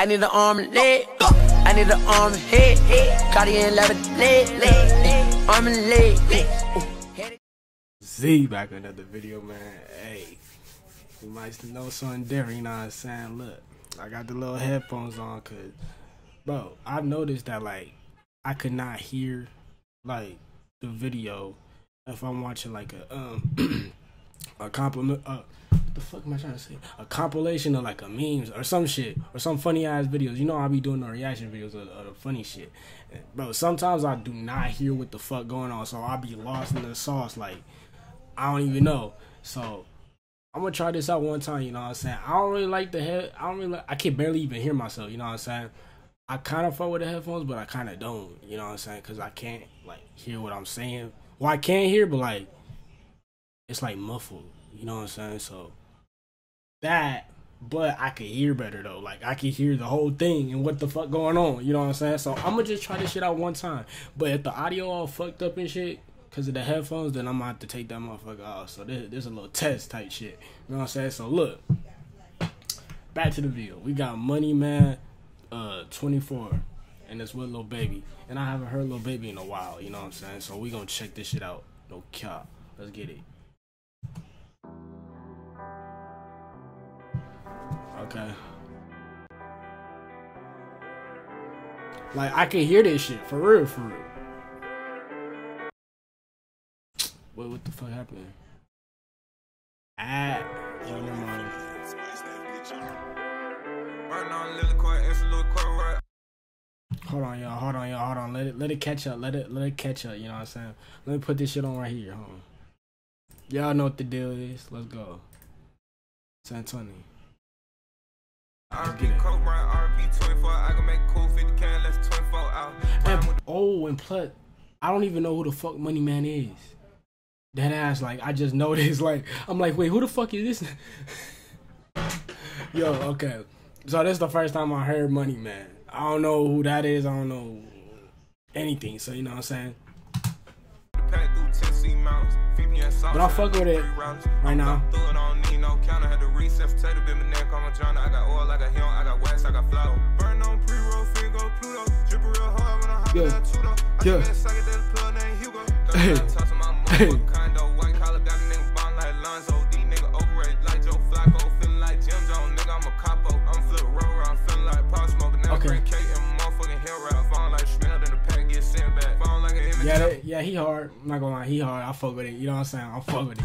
I need an arm leg. I need an arm head. Cardi and leg. Arm and leg. Z back another video, man. Hey, you might know something different, you know what I'm saying? Look, I got the little headphones on, cause, bro, I've noticed that, like, I could not hear, like, the video if I'm watching, like, a, um, a compliment, uh, the fuck am I trying to say? A compilation of like a memes or some shit or some funny ass videos. You know I be doing the reaction videos of, of, the funny shit, bro. Sometimes I do not hear what the fuck going on, so I be lost in the sauce. Like I don't even know. So I'm gonna try this out one time. You know what I'm saying? I don't really like the head. I don't really. Like, I can barely even hear myself. You know what I'm saying? I kind of fuck with the headphones, but I kind of don't. You know what I'm saying? Cause I can't like hear what I'm saying. Well, I can't hear, but like it's like muffled. You know what I'm saying? So that, but I could hear better though. Like I could hear the whole thing and what the fuck going on. You know what I'm saying? So I'm gonna just try this shit out one time. But if the audio all fucked up and shit because of the headphones, then I'm gonna have to take that motherfucker off. So this, this is a little test type shit. You know what I'm saying? So look, back to the video. We got Money Man, uh, 24. And it's with Lil Baby. And I haven't heard Lil Baby in a while, you know what I'm saying? So we gonna check this shit out. No cap. Let's get it. Okay. Like I can hear this shit for real, for real. Wait, what the fuck happened? Ah, never mind. Hold on, y'all. Hold on, y'all. Hold on. Let it let it catch up. Let it let it catch up. You know what I'm saying? Let me put this shit on right here. Hold on. Y'all know what the deal is. Let's go. Santoni. RP And, oh, and plus, I don't even know who the fuck Money Man is. That ass, like, I just noticed, like, I'm like, wait, who the fuck is this? Yo, okay. So this is the first time I heard Money Man. I don't know who that is. I don't know anything. So you know what I'm saying. But I fuck with it right now. Yeah. Yeah. Can suck at that plug named Hugo. Hey. Talk to my mom, hey. Condo, white collar, got a nigga bond like Lonzo. D nigga overrated, like Joe Flacco. Feeling like Jim Jones, nigga, I'm a capo. I'm flip roll around, feeling like Pop Smoke. Now okay. bring cake and motherfucking hell rap. Falling like Schmeld in the pack, get sent back. Falling like an image. Yeah, yeah, he hard. I'm not gonna lie, he hard. I fuck with it. You know what I'm saying? I fuck with it.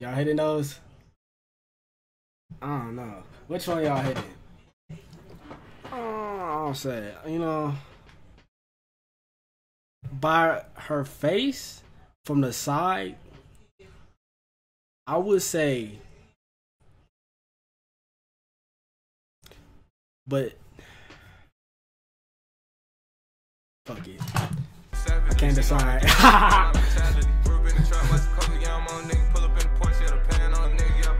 Y'all hitting those? I don't know. Which one y'all hitting? Oh, I'll say, you know, by her face from the side, I would say But fuck it. I can't decide.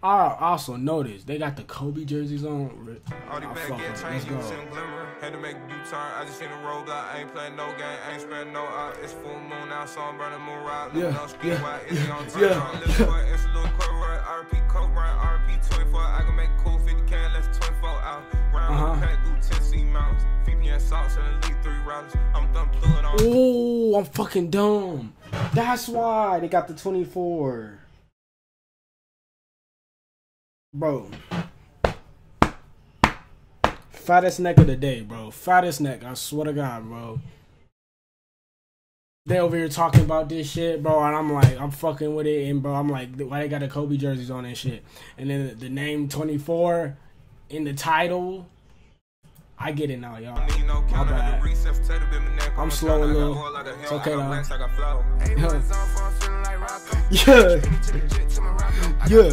I also noticed they got the Kobe jerseys on. All the bad get changed, you glimmer. Had to make a U-turn. I just seen a. I ain't playing no game. I ain't spending no out. It's full moon now, so I'm burning moon ride. Yeah, no speed yeah. It's on time. Yeah. yeah. It's a little. RP ride. RP 24. I can make cool 50 can. Let's 24 out. Round uh-huh. pack through Tennessee mountains. Feed me salts and elite three rounds. I'm done fluid on. Oh, I'm fucking dumb. That's why they got the 24. Bro. Fattest neck of the day, bro. Fattest neck. I swear to God, bro. they over here talking about this shit, bro, and I'm like, I'm fucking with it, and bro, I'm like, why they got the Kobe jerseys on and shit, and then the name 24 in the title. I get it now, y'all. My bad. I'm slow a little. It's okay though. Yeah. Yeah.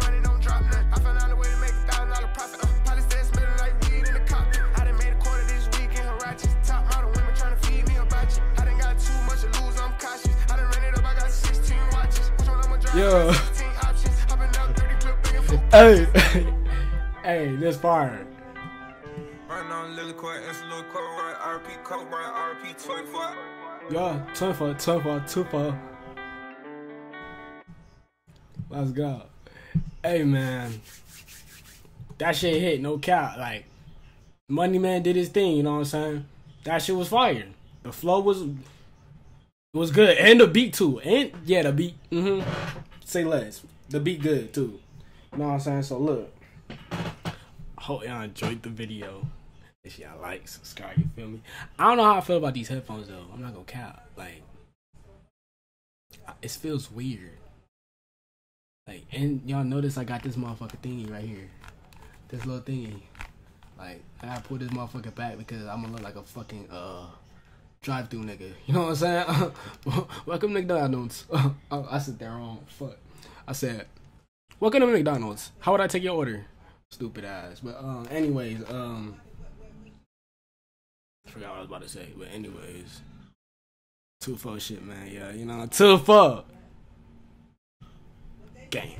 Yo. hey. hey, this fire. Yo, 24, 24, 24. Let's go. Hey man, that shit hit no cap. Like Money Man did his thing. You know what I'm saying? That shit was fire. The flow was was good, and the beat too. And yeah, the beat. Mm-hmm. Say less. The beat good too. You know what I'm saying? So look. Hope y'all enjoyed the video. If y'all like, subscribe. You feel me? I don't know how I feel about these headphones though. I'm not gonna cap. Like, it feels weird. Like, and y'all notice I got this motherfucker thingy right here. This little thingy. Like, I gotta pull this motherfucker back because I'm gonna look like a fucking, uh, drive through nigga. You know what I'm saying? Welcome to McDonald's. oh, I said that wrong. Fuck. I said, Welcome to McDonald's. How would I take your order? Stupid ass. But, um, anyways, um, I forgot what I was about to say. But, anyways, two four shit, man. Yeah, you know, two four game.